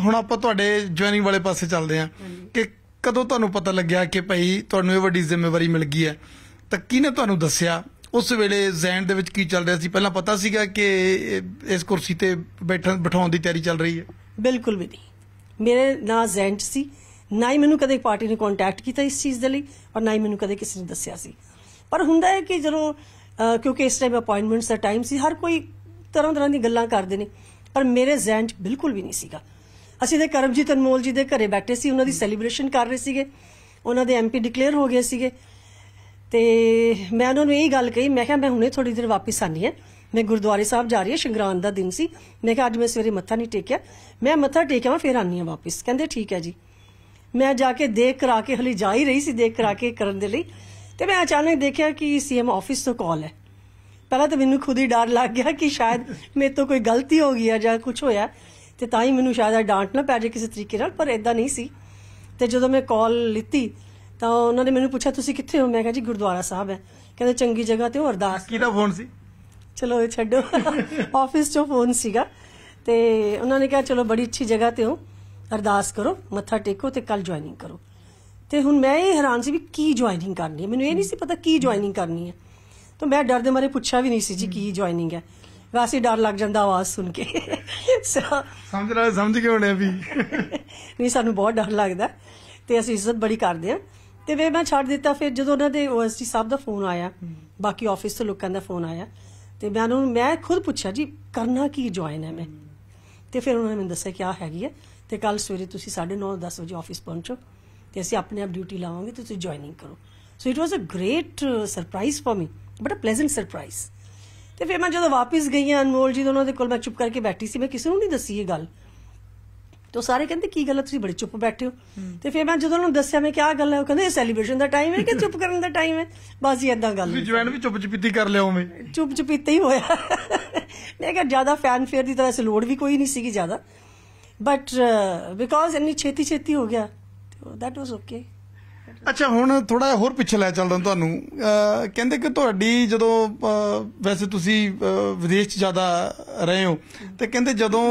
ਹੁਣ ਆਪਾਂ ਤੁਹਾਡੇ ਜੁਆਇਨਿੰਗ ਵਾਲੇ ਪਾਸੇ ਚੱਲਦੇ ਹਾਂ। ਕਿ ਕਦੋਂ ਤੁਹਾਨੂੰ ਪਤਾ ਲੱਗਿਆ ਕਿ ਭਾਈ ਤੁਹਾਨੂੰ ਇਹ ਵੱਡੀ ਜ਼ਿੰਮੇਵਾਰੀ ਮਿਲ ਗਈ ਹੈ? ਤਾਂ ਕਿਹਨੇ ਤੁਹਾਨੂੰ ਦੱਸਿਆ? ਉਸ ਵੇਲੇ ਜ਼ੈਨ ਦੇ ਵਿੱਚ ਕੀ ਚੱਲ ਰਿਹਾ ਸੀ? ਪਹਿਲਾਂ ਪਤਾ ਸੀਗਾ ਕਿ ਇਸ ਕੁਰਸੀ ਤੇ ਬੈਠਣ ਬਿਠਾਉਣ ਦੀ ਤਿਆਰੀ ਚੱਲ ਰਹੀ ਹੈ। ਬਿਲਕੁਲ ਵੀ ਨਹੀਂ। ਮੇਰੇ ਨਾਂ ਜ਼ੈਂਟ ਸੀ। ਨਾ ਹੀ ਮੈਨੂੰ ਕਦੇ ਪਾਰਟੀ ਨੇ ਕੰਟੈਕਟ ਕੀਤਾ ਇਸ ਚੀਜ਼ ਦੇ ਲਈ ਔਰ ਨਾ ਹੀ ਮੈਨੂੰ ਕਦੇ ਕਿਸੇ ਨੇ ਦੱਸਿਆ ਸੀ। ਪਰ ਹੁੰਦਾ ਹੈ ਕਿ ਜਦੋਂ ਅਹ, ਕਿਉਂਕਿ ਇਸ ਟਾਈਮ ਅਪਾਇੰਟਮੈਂਟਸ ਦਾ ਟਾਈਮ ਸੀ ਹਰ ਕੋਈ ਤਰ੍ਹਾਂ ਤਰ੍ਹਾਂ ਦੀ ਗੱਲਾਂ ਕਰਦੇ ਨੇ। ਪਰ ਮੇਰੇ ਜ਼ਹਿਨ 'ਚ ਬਿਲਕੁਲ ਵੀ ਨਹੀਂ ਸੀਗਾ। ਅਸੀਂ ਤੇ ਕਰਮਜੀਤ ਅਨਮੋਲ ਜੀ ਦੇ ਘਰੇ ਬੈਠੇ ਸੀ ਉਹਨਾਂ ਦੀ ਸੈਲੀਬ੍ਰੇਸ਼ਨ ਕਰ ਰਹੇ ਸੀਗੇ। ਉਹਨਾਂ ਦੇ ਐਮਪੀ ਡਿਕਲੇਅਰ ਹੋ ਗਏ ਸੀਗੇ। ਤੇ ਮੈਂ ਉਹਨਾਂ ਨੂੰ ਇਹ ਗੱਲ ਕਹੀ, ਮੈਂ ਕਿਹਾ ਮੈਂ ਹੁਣੇ ਥੋੜੀ ਦੇਰ ਵਾਪਸ ਆਨੀ ਹੈ। ਮੈਂ ਗੁਰਦੁਆਰੇ ਸਾਹਿਬ ਜਾ ਰਹੀ ਹਾਂ, ਸ਼ੰਗਰਾਨ ਦਾ ਦਿਨ ਸੀ। ਮੈਂ ਕਿਹਾ ਅੱਜ ਮੈਂ ਸਵੇਰੇ ਮੱਥਾ ਨਹੀਂ ਟੇਕਿਆ। ਮੈਂ ਮੱਥਾ ਟੇਕਿਆ, ਫਿਰ ਆਨੀ ਹਾਂ ਵਾਪਸ। ਕਹਿੰਦੇ ਠੀਕ ਹੈ ਜੀ। ਮੈਂ ਜਾ ਕੇ ਦੇਖ ਕਰਾ ਕੇ ਹਲੀ ਜਾ ਹੀ ਰਹੀ ਸੀ, ਦੇਖ ਕਰਾ ਕੇ ਕਰਨ ਦੇ ਲਈ। ਤੇ ਮੈਂ ਅਚਾਨਕ ਦੇਖਿਆ ਕਿ ਸੀਐਮ ਆਫਿਸ ਤੋਂ ਕਾਲ ਹੈ। ਪਹਿਲਾਂ ਤਾਂ ਮੈਨੂੰ ਖੁਦ ਹੀ ਡਰ ਲੱਗ ਗਿਆ ਕਿ ਸ਼ਾਇਦ ਮੇਰੇ ਤੋਂ ਕੋਈ ਗਲਤੀ ਹੋ ਗਈ ਹੈ ਜਾਂ ਕੁਝ ਹੋਇਆ ਤੇ ਤਾਂ ਹੀ ਮੈਨੂੰ ਸ਼ਾਇਦ ਡਾਂਟ ਨਾ ਪੈ ਜਾਏ ਕਿਸੇ ਤਰੀਕੇ ਨਾਲ, ਪਰ ਇਦਾਂ ਨਹੀਂ ਸੀ। ਤੇ ਜਦੋਂ ਮੈਂ ਕਾਲ ਲਿੱਤੀ ਤਾਂ ਉਹਨਾਂ ਨੇ ਮੈਨੂੰ ਪੁੱਛਿਆ ਤੁਸੀਂ ਕਿੱਥੇ ਹੋ? ਮੈਂ ਕਿਹਾ ਜੀ ਗੁਰਦੁਆਰਾ ਸਾਹਿਬ ਹੈ। ਕਹਿੰਦੇ ਚੰਗੀ ਜਗ੍ਹਾ ਤੇ ਹੋ ਅਰਦਾਸ ਕਿਹਦਾ ਫੋਨ ਸੀ? ਚਲੋ ਇਹ ਛੱਡੋ। ਆਫਿਸ ਚੋਂ ਫੋਨ ਸੀਗਾ ਤੇ ਉਹਨਾਂ ਨੇ ਕਿਹਾ ਚਲੋ ਬੜੀ ਅੱਛੀ ਜਗ੍ਹਾ ਤੇ ਹੋ ਅਰਦਾਸ ਕਰੋ ਮੱਥਾ ਟੇਕੋ ਤੇ ਕੱਲ ਜੁਆਇਨਿੰਗ ਕਰੋ। ਤੇ ਹੁਣ ਮੈਂ ਇਹ ਹੈਰਾਨ ਸੀ ਵੀ ਕੀ ਜੁਆਇਨਿੰਗ ਕਰਨੀ ਹੈ। ਮੈਨੂੰ ਇਹ ਨਹੀਂ ਸੀ ਪਤਾ ਕੀ ਜੁਆਇਨਿੰਗ ਕਰਨੀ ਹੈ। ਤਾਂ ਮੈਂ ਡਰ ਦੇ ਮਾਰੇ ਪੁੱਛਿਆ ਵੀ ਨਹੀਂ ਸੀ ਜੀ ਕੀ ਜੁਆਇਨਿੰਗ ਹੈ। ਵੈਸੇ ਡਰ ਲੱਗ ਜਾਂਦਾ ਆਵਾਜ਼ ਸੁਣ ਕੇ। ਸਮਝ ਲੈ ਸਮਝ ਕੇ ਹੋਣੇ ਵੀ। ਨਹੀਂ ਸਾਨੂੰ ਬਹੁਤ ਡਰ ਲੱਗਦਾ ਤੇ ਅਸੀਂ ਇੱਜ਼ਤ ਬੜੀ ਕਰਦੇ ਆ ਤੇ ਵੇ ਮੈਂ ਛੱਡ ਦਿੱਤਾ। ਫਿਰ ਜਦੋਂ ਉਹਨਾਂ ਦੇ ਓਐਸਡੀ ਸਾਹਿਬ ਦਾ ਫੋਨ ਆਇਆ ਬਾਕੀ ਆਫਿਸ ਤੋਂ ਲੋਕਾਂ ਦਾ ਫੋਨ ਆਇਆ ਤੇ ਮੈਂ ਉਹਨਾਂ ਮੈਂ ਖੁਦ ਪੁੱਛਿਆ ਜੀ ਕਰਨਾ ਕੀ ਜੁਆਇਨ ਹੈ ਮੈਂ? ਤੇ ਫਿਰ ਉਹਨਾਂ ਨੇ ਮੈਨੂੰ ਦੱਸਿਆ ਕਿ ਆ ਹੈਗੀ ਹੈ ਤੇ ਕੱਲ ਸਵੇਰੇ ਤੁਸੀਂ 9:30 10 ਵਜੇ ਆਫਿਸ ਪਹੁੰਚੋ ਤੇ ਅਸੀਂ ਆਪਣੇ ਆਪ ਡਿਊਟੀ ਲਾਵਾਂਗੇ ਤੇ ਤੁਸੀਂ ਜੁਆਇਨਿੰਗ ਕਰੋ। So it was a great surprise for me but a pleasant surprise ਤੇ ਫਿਰ ਮੈਂ ਜਦੋਂ ਵਾਪਸ ਗਈ ਹਾਂ ਅਨਮੋਲ ਜੀ ਦੇ ਉਹਨਾਂ ਦੇ ਕੋਲ ਮੈਂ ਚੁੱਪ ਕਰਕੇ ਬੈਠੀ ਸੀ ਮੈਂ ਕਿਸੇ ਨੂੰ ਨਹੀਂ ਦੱਸੀ ਇਹ ਗੱਲ। ਤੇ ਉਹ ਸਾਰੇ ਕਹਿੰਦੇ ਕੀ ਗੱਲ ਹੈ ਤੁਸੀਂ ਬੜੇ ਚੁੱਪ ਬੈਠੇ ਹੋ। ਤੇ ਫਿਰ ਮੈਂ ਜਦੋਂ ਉਹਨਾਂ ਨੂੰ ਦੱਸਿਆ ਮੈਂ ਕਿਹਾ ਗੱਲ ਹੈ ਉਹ ਕਹਿੰਦੇ ਇਹ ਸੈਲੀਬ੍ਰੇਸ਼ਨ ਦਾ ਟਾਈਮ ਹੈ ਕਿ [laughs] ਚੁੱਪ ਕਰਨ ਦਾ ਟਾਈਮ ਹੈ? ਬਸ ਜੀ ਏਦਾਂ ਗੱਲ ਤੁਸੀਂ। ਜੁਆਇਨ ਵੀ ਚੁੱਪ ਚਪੀਤੀ ਕਰ ਲਿਆ ਉਵੇਂ। ਚੁੱਪ ਚੁਪੀਤੇ ਹੀ ਹੋਇਆ। ਮੈਂ ਕਿਹਾ ਜ਼ਿਆਦਾ ਫੈਨ ਫੇਅਰ ਦੀ ਤਰ੍ਹਾਂ ਸੇ ਲੋੜ ਵੀ ਕੋਈ ਨਹੀਂ ਸੀਗੀ ਜ਼ਿਆਦਾ। ਬਟ ਬਿਕਾਜ਼ ਇੰਨੀ ਛੇਤੀ ਛੇਤੀ ਹੋ ਗਿਆ ਦੈਟ ਵਾਸ ਓਕੇ ਅੱਛਾ, ਹੁਣ ਥੋੜਾ ਹੋਰ ਪਿੱਛੇ ਲੈ ਚੱਲਦਾ ਤੁਹਾਨੂੰ। ਕਹਿੰਦੇ ਕਿ ਤੁਹਾਡੀ ਜਦੋਂ ਵੈਸੇ ਤੁਸੀਂ ਵਿਦੇਸ਼ 'ਚ ਜ਼ਿਆਦਾ ਰਹੇ ਹੋ, ਤੇ ਕਹਿੰਦੇ ਜਦੋਂ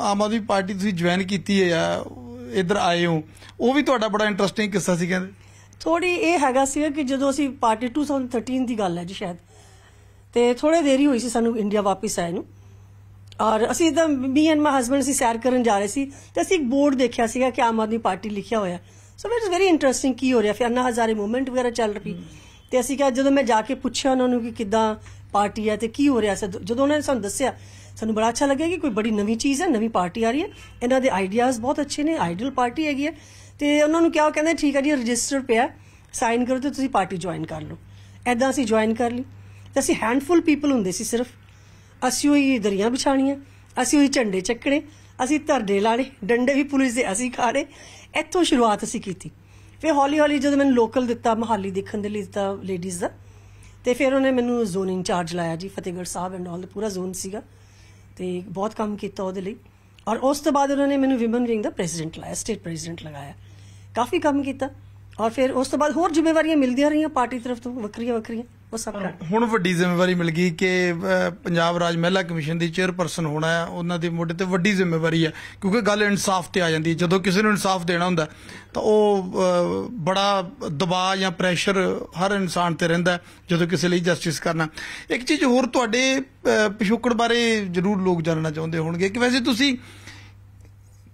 ਆਮ ਆਦਮੀ ਪਾਰਟੀ ਤੁਸੀਂ ਜੁਆਇਨ ਕੀਤੀ ਹੈ ਜਾਂ ਇੱਧਰ ਆਏ ਹੋ, ਉਹ ਵੀ ਤੁਹਾਡਾ ਬੜਾ ਇੰਟਰਸਟਿੰਗ ਕਿੱਸਾ ਸੀ ਕਹਿੰਦੇ। ਥੋੜੀ ਇਹ ਹੈਗਾ ਸੀ ਕਿ ਜਦੋਂ ਅਸੀਂ ਪਾਰਟੀ 2013 ਦੀ ਗੱਲ ਹੈ ਜੀ ਸ਼ਾਇਦ। ਤੇ ਥੋੜੇ ਦੇਰੀ ਹੋਈ ਸੀ ਸਾਨੂੰ ਇੰਡੀਆ ਵਾਪਸ ਆਏ ਨੂੰ। ਔਰ ਅਸੀਂ ਤਾਂ ਮੀ ਐਂਡ ਮਾਈ ਹਸਬੰਡ ਅਸੀਂ ਸੈਰ ਕਰਨ ਜਾ ਰਹੇ ਸੀ, ਤੇ ਅਸੀਂ ਇੱਕ ਬੋਰਡ ਦੇਖਿਆ ਸੀਗਾ ਕਿ ਆਮ ਆਦਮੀ ਪਾਰਟੀ ਲਿਖਿਆ ਹੋਇਆ। ਸੋ ਇਟ ਵੈਰੀ ਇੰਟਰਸਟਿੰਗ ਕੀ ਹੋ ਰਿਹਾ? ਫਿਰ ਅੰਨਾ ਹਜ਼ਾਰੇ ਮੂਵਮੈਂਟ ਵਗੈਰਾ ਚੱਲ ਰਹੀ। ਤੇ ਅਸੀਂ ਕਿਹਾ, ਜਦੋਂ ਮੈਂ ਜਾ ਕੇ ਪੁੱਛਿਆ ਉਹਨਾਂ ਨੂੰ ਕਿ ਕਿੱਦਾਂ ਪਾਰਟੀ ਹੈ ਤੇ ਕੀ ਹੋ ਰਿਹਾ ਜਦੋਂ ਉਹਨਾਂ ਨੇ ਸਾਨੂੰ ਦੱਸਿਆ, ਸਾਨੂੰ ਬੜਾ ਅੱਛਾ ਲੱਗਿਆ ਕਿ ਕੋਈ ਬੜੀ ਨਵੀਂ ਚੀਜ਼ ਹੈ, ਨਵੀਂ ਪਾਰਟੀ ਆ ਰਹੀ ਹੈ। ਇਹਨਾਂ ਦੇ ਆਈਡੀਆਜ਼ ਬਹੁਤ ਅੱਛੇ ਨੇ ਆਈਡੀਅਲ ਪਾਰਟੀ ਹੈਗੀ ਹੈ। ਤੇ ਉਹਨਾਂ ਨੂੰ ਕਿਹਾ, ਉਹ ਕਹਿੰਦੇ, ਠੀਕ ਹੈ ਜੀ ਰਜਿਸਟਰ ਪਿਆ। ਸਾਈਨ ਕਰੋ ਤੇ ਤੁਸੀਂ ਪਾਰਟੀ ਜੁਆਇਨ ਕਰ ਲਓ। ਐਦਾਂ ਅਸੀਂ ਜੁਆਇਨ ਕਰ ਲਈ। ਤੇ ਅਸੀਂ ਹੈਂਡਫੁਲ ਪੀਪਲ ਹੁੰਦੇ ਸੀ ਸਿਰਫ। ਅਸੀਂ ਉਹੀ ਦਰੀਆਂ ਵਿਛਾਣੀਆਂ ਅਸੀਂ ਉਹੀ ਝੰਡੇ ਚੱਕਣੇ, ਅਸੀਂ ਧਰਨੇ ਲਾਣੇ ਡੰਡੇ ਵੀ ਪੁਲਿਸ ਦੇ ਅਸੀਂ ਖਾਣੇ। ਇੱਥੋਂ ਸ਼ੁਰੂਆਤ ਅਸੀਂ ਕੀਤੀ। ਫਿਰ ਹੌਲੀ ਹੌਲੀ ਜਦੋਂ ਮੈਨੂੰ ਲੋਕਲ ਦਿੱਤਾ, ਮਹਾਲੀ ਦੇਖਣ ਦੇ ਲਈ ਦਿੱਤਾ ਲੇਡੀਜ਼ ਦਾ, ਤੇ ਫਿਰ ਉਹਨੇ ਮੈਨੂੰ ਜ਼ੋਨ ਇੰਚਾਰਜ ਲਾਇਆ ਜੀ, ਫਤਿਹਗੜ੍ਹ ਸਾਹਿਬ ਐਂਡ ਆਲ ਦਾ ਪੂਰਾ ਜ਼ੋਨ ਸੀਗਾ। ਤੇ ਬਹੁਤ ਕੰਮ ਕੀਤਾ ਉਹਦੇ ਲਈ। ਔਰ ਉਸ ਤੋਂ ਬਾਅਦ ਉਹਨਾਂ ਨੇ ਮੈਨੂੰ ਵਿਮਨ ਵਿੰਗ ਦਾ ਪ੍ਰੈਜ਼ੀਡੈਂਟ ਲਾਇਆ ਸਟੇਟ ਪ੍ਰੈਜ਼ੀਡੈਂਟ ਲਗਾਇਆ। ਕਾਫੀ ਕੰਮ ਕੀਤਾ। ਔਰ ਫਿਰ ਉਸ ਤੋਂ ਬਾਅਦ ਹੋਰ ਜ਼ਿੰਮੇਵਾਰੀਆਂ ਮਿਲਦੀਆਂ ਰਹੀਆਂ, ਪਾਰਟੀ ਤਰਫ ਤੋਂ ਵੱਖਰੀਆਂ ਵੱਖਰੀਆਂ ਉਹ ਸਭ ਕਰ। ਹੁਣ ਵੱਡੀ ਜ਼ਿੰਮੇਵਾਰੀ ਮਿਲ ਗਈ ਕਿ ਪੰਜਾਬ ਰਾਜ ਮਹਿਲਾ ਕਮਿਸ਼ਨ ਦੀ ਚੇਅਰਪਰਸਨ ਹੋਣਾ ਹੈ ਉਹਨਾਂ ਦੇ ਮੋਢੇ ਤੇ ਵੱਡੀ ਜ਼ਿੰਮੇਵਾਰੀ ਹੈ ਕਿਉਂਕਿ ਗੱਲ ਇਨਸਾਫ ਤੇ ਆ ਜਾਂਦੀ ਹੈ। ਜਦੋਂ ਕਿਸੇ ਨੂੰ ਇਨਸਾਫ ਦੇਣਾ ਹੁੰਦਾ ਤਾਂ ਉਹ ਬੜਾ ਦਬਾਅ ਜਾਂ ਪ੍ਰੈਸ਼ਰ ਹਰ ਇਨਸਾਨ ਤੇ ਰਹਿੰਦਾ ਜਦੋਂ ਕਿਸੇ ਲਈ ਜਸਟਿਸ ਕਰਨਾ। ਇੱਕ ਚੀਜ਼ ਹੋਰ ਤੁਹਾਡੇ ਪਿਛੋਕੜ ਬਾਰੇ ਜ਼ਰੂਰ ਲੋਕ ਜਾਣਨਾ ਚਾਹੁੰਦੇ ਹੋਣਗੇ ਕਿ ਵੈਸੇ ਤੁਸੀਂ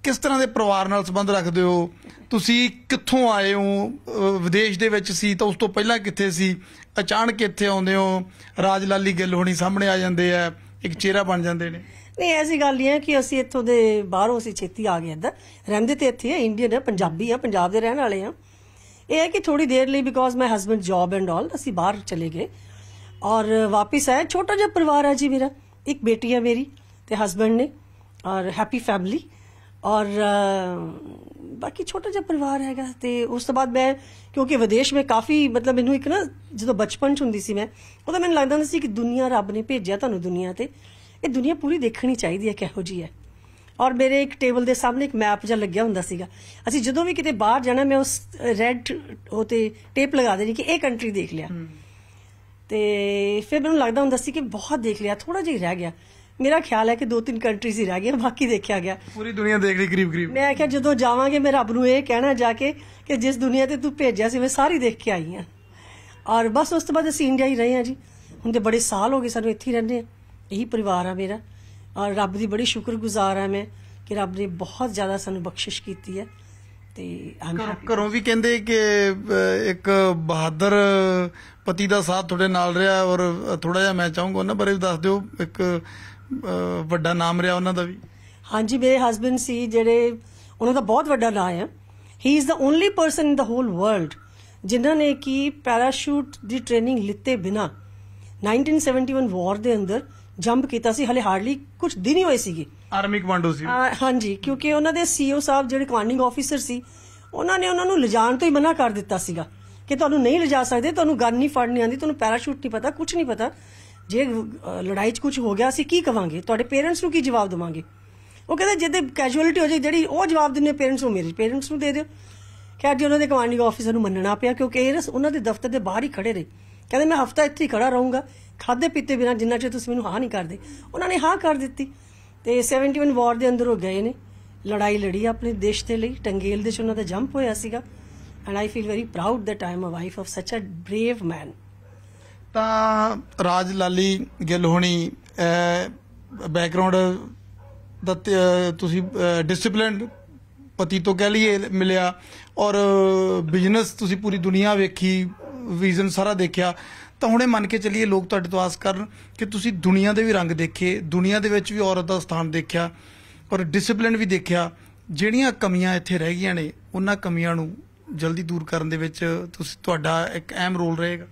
ਕਿਸ ਤਰ੍ਹਾਂ ਦੇ ਪਰਿਵਾਰ ਨਾਲ ਸੰਬੰਧ ਰੱਖਦੇ ਹੋ? ਤੁਸੀਂ ਕਿੱਥੋਂ ਆਏ ਹੋ? ਵਿਦੇਸ਼ ਦੇ ਵਿੱਚ ਸੀ ਤਾਂ ਉਸ ਤੋਂ ਪਹਿਲਾਂ ਕਿੱਥੇ ਸੀ? ਅਚਾਨਕ ਇੱਥੇ ਆਉਂਦੇ ਹੋ, ਰਾਜ ਲਾਲੀ ਗਿੱਲ ਹੋਣੀ ਸਾਹਮਣੇ ਆ ਜਾਂਦੇ ਆ, ਇੱਕ ਚਿਹਰਾ ਬਣ ਜਾਂਦੇ ਨੇ। ਨਹੀਂ, ਐਸੀ ਗੱਲ ਨਹੀਂ ਹੈ ਕਿ ਅਸੀਂ ਇੱਥੋਂ ਦੇ ਬਾਹਰੋਂ ਅਸੀਂ ਛੇਤੀ ਆ ਗਏ ਇੱਧਰ ਰਹਿੰਦੇ ਤੇ ਇੱਥੇ ਆ ਇੰਡੀਅਨ ਹੈ ਪੰਜਾਬੀ ਆ, ਪੰਜਾਬ ਦੇ ਰਹਿਣ ਵਾਲੇ ਆ। ਇਹ ਹੈ ਕਿ ਥੋੜੀ ਦੇਰ ਲਈ because my husband job and all ਅਸੀਂ ਬਾਹਰ ਚਲੇ ਗਏ। ਔਰ ਵਾਪਿਸ ਆਏ ਛੋਟਾ ਜਿਹਾ ਪਰਿਵਾਰ ਆ ਜੀ ਮੇਰਾ, ਇੱਕ ਬੇਟੀ ਹੈ ਮੇਰੀ ਤੇ ਹਸਬੰਡ ਨੇ, ਔਰ ਹੈਪੀ ਫੈਮਿਲੀ ਔਰ ਬਾਕੀ ਛੋਟਾ ਜਿਹਾ ਪਰਿਵਾਰ ਹੈਗਾ ਤੇ ਉਸ ਤੋਂ ਬਾਅਦ ਮੈਂ ਕਿਉਂਕਿ ਵਿਦੇਸ਼ ਮੈਂ ਕਾਫੀ ਮਤਲਬ ਮੈਨੂੰ ਇੱਕ ਨਾ ਜਦੋਂ ਬਚਪਨ ਚ ਹੁੰਦੀ ਸੀ ਮੈਂ ਉਦੋਂ ਮੈਨੂੰ ਲੱਗਦਾ ਹੁੰਦਾ ਸੀ ਕਿ ਦੁਨੀਆ ਰੱਬ ਨੇ ਭੇਜਿਆ ਤੁਹਾਨੂੰ ਦੁਨੀਆ ਤੇ। ਇਹ ਦੁਨੀਆ ਪੂਰੀ ਦੇਖਣੀ ਚਾਹੀਦੀ ਹੈ ਕਿਹੋ ਜੀ ਹੈ। ਔਰ ਮੇਰੇ ਇੱਕ ਟੇਬਲ ਦੇ ਸਾਹਮਣੇ ਇੱਕ ਮੈਪ ਜਿਹਾ ਲੱਗਿਆ ਹੁੰਦਾ ਸੀਗਾ। ਅਸੀਂ ਜਦੋਂ ਵੀ ਕਿਤੇ ਬਾਹਰ ਜਾਣਾ ਮੈਂ ਉਸ ਰੈੱਡ ਉਹ ਤੇ ਟੇਪ ਲਗਾ ਦੇਣੀ ਕਿ ਇਹ ਕੰਟਰੀ ਦੇਖ ਲਿਆ। ਤੇ ਫਿਰ ਮੈਨੂੰ ਲੱਗਦਾ ਹੁੰਦਾ ਸੀ ਕਿ ਬਹੁਤ ਦੇਖ ਲਿਆ ਥੋੜਾ ਜਿਹਾ ਹੀ ਰਹਿ ਗਿਆ। ਮੇਰਾ ਖਿਆਲ ਹੈ ਕਿ ਦੋ ਤਿੰਨ ਕੰਟਰੀਜ਼ ਹੀ ਰਹਿ ਗਈਆਂ ਬਾਕੀ ਦੇਖਿਆ ਗਿਆ। ਪੂਰੀ ਦੁਨੀਆ ਦੇਖ ਲਈ ਕਰੀਬ ਕਰੀਬ ਮੈਂ ਕਿਹਾ ਜਦੋਂ ਜਾਵਾਂਗੇ ਮੈਂ ਰੱਬ ਨੂੰ ਇਹ ਕਹਿਣਾ ਜਾ ਕੇ ਕਿ ਜਿਸ ਦੁਨੀਆ ਤੇ ਤੂੰ ਭੇਜਿਆ ਸੀ ਮੈਂ ਸਾਰੀ ਦੇਖ ਕੇ ਆਈ ਹਾਂ। ਔਰ ਬਸ ਉਸ ਤੋਂ ਬਾਅਦ ਅਸੀਂ ਇੰਡੀਆ ਹੀ ਰਹੇ ਹਾਂ ਜੀ। ਹੁਣ ਤੇ ਬੜੇ ਸਾਲ ਹੋ ਗਏ ਸਾਨੂੰ ਇੱਥੇ ਹੀ ਰਹਿੰਦੇ ਆ ਇਹੀ ਪਰਿਵਾਰ ਆ ਮੇਰਾ। ਔਰ ਰੱਬ ਦੀ ਬੜੀ ਸ਼ੁਕਰਗੁਜ਼ਾਰ ਆ ਮੈਂ ਕਿ ਰੱਬ ਨੇ ਬਹੁਤ ਜ਼ਿਆਦਾ ਸਾਨੂੰ ਬਖਸ਼ਿਸ਼ ਕੀਤੀ ਹੈ। ਤੇ ਘਰੋਂ- ਵੀ ਕਹਿੰਦੇ ਕਿ ਇੱਕ ਬਹਾਦਰ ਪਤੀ ਦਾ ਸਾਥ ਤੁਹਾਡੇ ਨਾਲ ਰਿਹਾ ਔਰ ਥੋੜਾ ਜਿਹਾ ਮੈਂ ਚਾਹੂੰਗਾ ਉਹਨਾਂ ਬਾਰੇ ਵੀ ਦੱਸ ਦਿਓ। ਇੱਕ ਵੱਡਾ ਨਾਮ ਰਿਹਾ ਉਹਨਾਂ ਦਾ ਵੀ। ਹਾਂਜੀ ਮੇਰੇ ਹਸਬੰਡ ਸੀ ਜਿਹੜੇ ਉਹਨਾਂ ਦਾ ਬਹੁਤ ਵੱਡਾ ਨਾਂ ਹੈ। He is the only person in the whole world ਜਿਨ੍ਹਾਂ ਨੇ ਕਿ ਪੈਰਾਸ਼ੂਟ ਦੀ ਟ੍ਰੇਨਿੰਗ ਲਿੱਤੇ ਬਿਨਾ 1971 ਵਾਰ ਦੇ ਅੰਦਰ ਜੰਪ ਕੀਤਾ ਸੀ। ਹਲੇ ਹਾਰਡਲੀ ਕੁਝ ਦਿਨ ਹੀ ਹੋਏ ਸੀਗੇ। ਆਰਮੀ ਕਮਾਂਡੋ ਸੀ। ਹਾਂਜੀ ਕਿਉਂਕਿ ਉਹਨਾਂ ਦੇ ਸੀਓ ਸਾਹਿਬ ਜਿਹੜੇ ਕਮਾਂਡਿੰਗ ਆਫੀਸਰ ਸੀ ਉਹਨਾਂ ਨੇ ਉਹਨਾਂ ਨੂੰ ਲਿਜਾਣ ਤੋਂ ਹੀ ਮਨਾ ਕਰ ਦਿੱਤਾ ਸੀਗਾ ਕਿ ਤੁਹਾਨੂੰ ਨਹੀਂ ਲਿਜਾ ਸਕਦੇ ਤੁਹਾਨੂੰ ਗਨ ਨਹੀਂ ਫੜਨੀ ਆਂਦੀ ਤੁਹਾਨੂੰ ਪੈਰਾਸ਼ੂਟ ਨਹੀਂ ਪਤਾ ਕੁਝ ਨਹੀਂ ਪਤਾ। ਜੇ ਲੜਾਈ 'ਚ ਕੁਝ ਹੋ ਗਿਆ, ਅਸੀਂ ਕੀ ਕਵਾਂਗੇ? ਤੁਹਾਡੇ ਪੇਰੈਂਟਸ ਨੂੰ ਕੀ ਜਵਾਬ ਦੇਵਾਂਗੇ? ਉਹ ਕਹਿੰਦੇ ਜਿਹਦੇ ਕੈਜੂਅਲਟੀ ਹੋ ਜਾਏ, ਜਿਹੜੀ ਉਹ ਜਵਾਬ ਦਿੰਦੇ ਪੇਰੈਂਟਸ ਨੂੰ, ਮੇਰੇ ਪੇਰੈਂਟਸ ਨੂੰ ਦੇ ਦਿਓ। ਖੈਰ ਜੀ, ਉਹਨਾਂ ਦੇ ਕਮਾਂਡਿੰਗ ਆਫੀਸਰ ਨੂੰ ਮੰਨਣਾ ਪਿਆ, ਕਿਉਂਕਿ ਇਹ ਉਹਨਾਂ ਦੇ ਦਫ਼ਤਰ ਦੇ ਬਾਹਰ ਹੀ ਖੜੇ ਰਹੇ। ਕਹਿੰਦੇ, ਮੈਂ ਹਫਤਾ ਇੱਥੇ ਹੀ ਖੜਾ ਰਹੂੰਗਾ। ਖਾਦੇ ਪੀਤੇ ਬਿਨਾ ਜਿੰਨਾ ਚਿਰ ਤੁਸੀਂ ਮੈਨੂੰ ਹਾਂ ਨਹੀਂ ਕਰਦੇ। ਉਹਨਾਂ ਨੇ ਹਾਂ ਕਰ ਦਿੱਤੀ। ਤੇ 71 ਵਾਰ ਦੇ ਅੰਦਰ ਉਹ ਗਏ ਨੇ। ਲੜਾਈ ਲੜੀ ਆਪਣੇ ਦੇਸ਼ ਦੇ ਲਈ। ਟੰਗੇਲ ਦੇ ਚ ਉਹਨਾਂ ਦਾ ਜੰਪ ਹੋਇਆ ਸੀਗਾ। And I feel very proud that I am a wife of such a brave ਮੈਨ ਤਾਂ ਰਾਜ ਲਾਲੀ ਗਿੱਲ ਹੋਣੀ ਬੈਕਗ੍ਰਾਉਂਡ ਦਾ ਤੁਸੀਂ ਡਿਸਪਲਿਨਡ ਪਤੀ ਤੋਂ ਕਹਿ ਲਈਏ ਮਿਲਿਆ ਔਰ ਬਿਜ਼ਨਸ ਤੁਸੀਂ ਪੂਰੀ ਦੁਨੀਆ ਵੇਖੀ ਵਿਜ਼ਨ ਸਾਰਾ ਦੇਖਿਆ, ਤਾਂ ਹੁਣੇ ਮੰਨ ਕੇ ਚੱਲੀਏ ਲੋਕ ਤੁਹਾਡੇ ਤੋਂ ਆਸ ਕਰਨ ਕਿ ਤੁਸੀਂ ਦੁਨੀਆ ਦੇ ਵੀ ਰੰਗ ਦੇਖੇ, ਦੁਨੀਆ ਦੇ ਵਿੱਚ ਵੀ ਔਰਤ ਦਾ ਸਥਾਨ ਦੇਖਿਆ, ਔਰ ਡਿਸਪਲਿਨ ਵੀ ਦੇਖਿਆ, ਜਿਹੜੀਆਂ ਕਮੀਆਂ ਇੱਥੇ ਰਹਿ ਗਈਆਂ ਨੇ, ਉਹਨਾਂ ਕਮੀਆਂ ਨੂੰ ਜਲਦੀ ਦੂਰ ਕਰਨ ਦੇ ਵਿੱਚ ਤੁਸੀਂ, ਤੁਹਾਡਾ ਇੱਕ ਅਹਿਮ ਰੋਲ ਰਹੇਗਾ।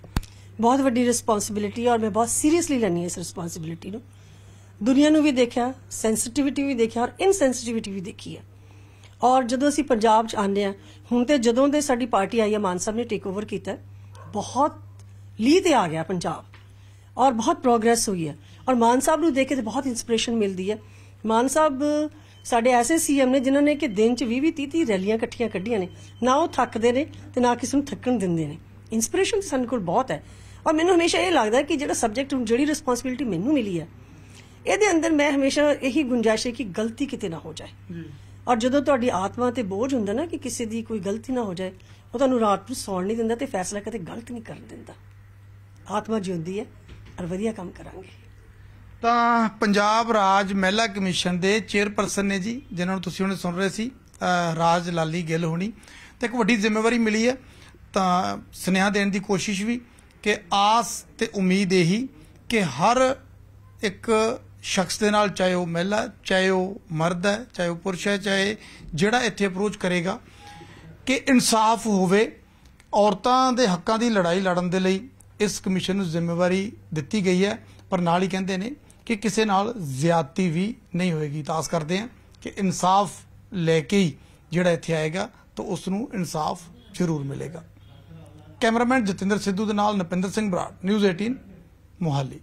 ਬਹੁਤ ਵੱਡੀ ਰਿਸਪੌਂਸਿਬਿਲਿਟੀ ਔਰ ਮੈਂ ਬਹੁਤ ਸੀਰੀਅਸਲੀ ਲੈਣੀ ਹੈ ਇਸ ਰਿਸਪੌਂਸਿਬਿਲਿਟੀ ਨੂੰ। ਦੁਨੀਆ ਨੂੰ ਵੀ ਦੇਖਿਆ ਸੈਂਸਿਟਿਵਿਟੀ ਵੀ ਦੇਖਿਆ ਔਰ ਇਨਸੈਂਸਿਟਿਵਿਟੀ ਵੀ ਦੇਖੀ ਹੈ ਔਰ ਜਦੋਂ ਅਸੀਂ ਪੰਜਾਬ 'ਚ ਆਉਂਦੇ ਆ ਹੁਣ ਤੇ ਜਦੋਂ ਦੇ ਸਾਡੀ ਪਾਰਟੀ ਆਈ ਹੈ ਮਾਨ ਸਾਹਿਬ ਨੇ ਟੇਕ ਓਵਰ ਕੀਤਾ, ਬਹੁਤ ਲੀਹ ਤੇ ਆ ਗਿਆ ਪੰਜਾਬ। ਔਰ ਬਹੁਤ ਪ੍ਰੋਗਰੈਸ ਹੋਈ ਹੈ ਔਰ ਮਾਨ ਸਾਹਿਬ ਨੂੰ ਦੇਖ ਕੇ ਤੇ ਬਹੁਤ ਇਨਸਪੀਰੇਸ਼ਨ ਮਿਲਦੀ ਹੈ ਮਾਨ ਸਾਹਿਬ, ਸਾਡੇ ਐਸੇ ਸੀਐਮ ਨੇ ਜਿਨ੍ਹਾਂ ਨੇ ਕਿ ਦਿਨ 'ਚ 20 20 30 ਰੈਲੀਆਂ ਇਕੱਠੀਆਂ ਕੱਢੀਆਂ ਨੇ। ਨਾ ਉਹ ਥੱਕਦੇ ਨੇ ਤੇ ਨਾ ਕਿਸੇ ਨੂੰ ਥੱਕਣ ਦਿੰਦੇ ਨੇ। ਇਨਸਪੀਰੇਸ਼ਨ ਸਾਡੇ ਕੋਲ ਬਹੁਤ ਹੈ। ਔਰ ਮੈਨੂੰ ਹਮੇਸ਼ਾ ਇਹ ਲੱਗਦਾ ਕਿ ਜਿਹੜਾ ਸਬਜੈਕਟ ਜਿਹੜੀ ਰਿਸਪੌਂਸਿਬਿਲਿਟੀ ਮੈਨੂੰ ਮਿਲੀ ਹੈ ਇਹਦੇ ਅੰਦਰ ਮੈਂ ਹਮੇਸ਼ਾ ਇਹੀ ਗੁੰਜਾਇਸ਼ ਹੈ ਕਿ ਗਲਤੀ ਕਿਤੇ ਨਾ ਹੋ ਜਾਏ। ਔਰ ਜਦੋਂ ਤੁਹਾਡੀ ਆਤਮਾ ਤੇ ਬੋਝ ਹੁੰਦਾ ਨਾ ਕਿ ਕਿਸੇ ਦੀ ਕੋਈ ਗਲਤੀ ਨਾ ਹੋ ਜਾਏ ਉਹ ਤੁਹਾਨੂੰ ਰਾਤ ਨੂੰ ਸੌਣ ਨਹੀਂ ਦਿੰਦਾ ਤੇ ਫੈਸਲਾ ਕਦੇ ਗਲਤ ਨਹੀਂ ਕਰਨ ਦਿੰਦਾ। ਆਤਮਾ ਜਿਉਂਦੀ ਹੈ ਔਰ ਵਧੀਆ ਕੰਮ ਕਰਾਂਗੇ। ਤਾਂ ਪੰਜਾਬ ਰਾਜ ਮਹਿਲਾ ਕਮਿਸ਼ਨ ਦੇ ਚੇਅਰਪਰਸਨ ਨੇ ਜੀ ਜਿਨ੍ਹਾਂ ਨੂੰ ਤੁਸੀਂ ਹੁਣੇ ਸੁਣ ਰਹੇ ਸੀ ਰਾਜ ਲਾਲੀ ਗਿੱਲ ਹੋਣੀ ਤੇ ਇੱਕ ਵੱਡੀ ਜ਼ਿੰਮੇਵਾਰੀ ਮਿਲੀ ਹੈ। ਤਾਂ ਸੁਨੇਹਾ ਦੇਣ ਦੀ ਕੋਸ਼ਿਸ਼ ਵੀ ਕਿ ਆਸ ਤੇ ਉਮੀਦ ਇਹੀ ਕਿ ਹਰ ਇੱਕ ਸ਼ਖਸ ਦੇ ਨਾਲ ਚਾਹੇ ਉਹ ਮਹਿਲਾ ਚਾਹੇ ਉਹ ਮਰਦ ਹੈ, ਚਾਹੇ ਉਹ ਪੁਰਸ਼ ਹੈ, ਚਾਹੇ ਜਿਹੜਾ ਇੱਥੇ ਅਪਰੋਚ ਕਰੇਗਾ ਕਿ ਇਨਸਾਫ ਹੋਵੇ ਔਰਤਾਂ ਦੇ ਹੱਕਾਂ ਦੀ ਲੜਾਈ ਲੜਨ ਦੇ ਲਈ ਇਸ ਕਮਿਸ਼ਨ ਨੂੰ ਜ਼ਿੰਮੇਵਾਰੀ ਦਿੱਤੀ ਗਈ ਹੈ। ਪਰ ਨਾਲ ਹੀ ਕਹਿੰਦੇ ਨੇ ਕਿ ਕਿਸੇ ਨਾਲ ਜ਼ਿਆਦਤੀ ਵੀ ਨਹੀਂ ਹੋਏਗੀ। ਤਾਂ ਆਸ ਕਰਦੇ ਹਾਂ ਕਿ ਇਨਸਾਫ ਲੈ ਕੇ ਹੀ ਜਿਹੜਾ ਇੱਥੇ ਆਏਗਾ ਤਾਂ ਉਸ ਨੂੰ ਇਨਸਾਫ ਜ਼ਰੂਰ ਮਿਲੇਗਾ। ਕੈਮਰਾਮੈਨ ਜਤਿੰਦਰ ਸਿੱਧੂ ਦੇ ਨਾਲ ਨਪਿੰਦਰ ਸਿੰਘ ਬਰਾੜ ਨਿਊਜ਼ 18 ਮੋਹਾਲੀ।